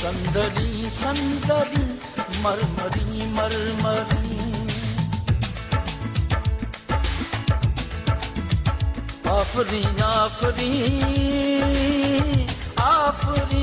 ಸಂದರಿ ಸಂದರಿ ಮರ್ಮರಿ ಮರ್ಮರಿ ಆಫರಿ ಆಫರಿ ಆಫರಿ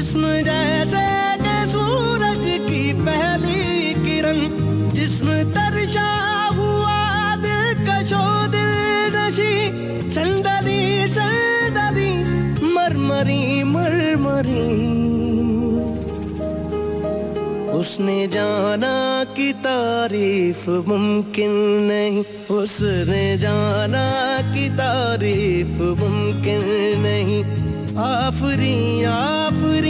जिस्म जैसे के सूरज की पहली किरण। जिस्म तरशा हुआ दिल कशो दिल नशी। संदली संदली मरमरी मरमरी। उसने जाना कि तारीफ़ मुमकिन नहीं। उसने जाना कि तारीफ़ मुमकिन नहीं। आफरी आफरी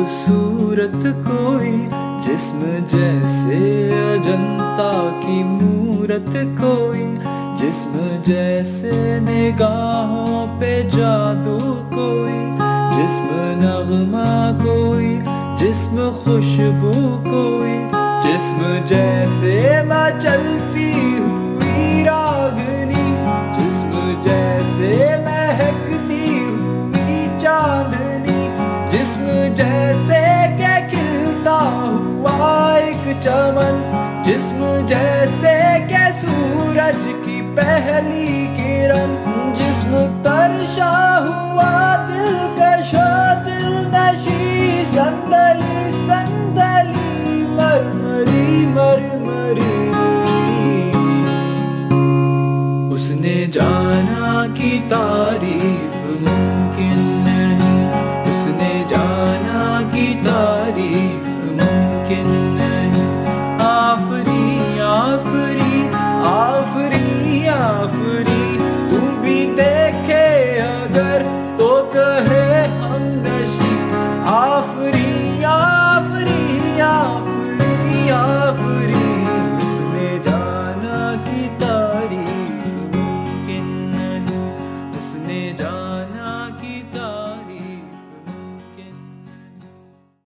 खूबसूरत कोई जिस्म जैसे अजंता की मूरत कोई जिस्म जैसे निगाहों पे जादू कोई जिस्म नगमा कोई जिस्म खुशबू कोई जिस्म जैसे मचलती जैसे के खिलता हुआ एक चमन, जिस्म जैसे के सूरज की पहली किरण। जिस्म तरशा हुआ दिल कशा दिल नशी, संदली संदली, मरमरी मरमरी। उसने जाना की तारीफ़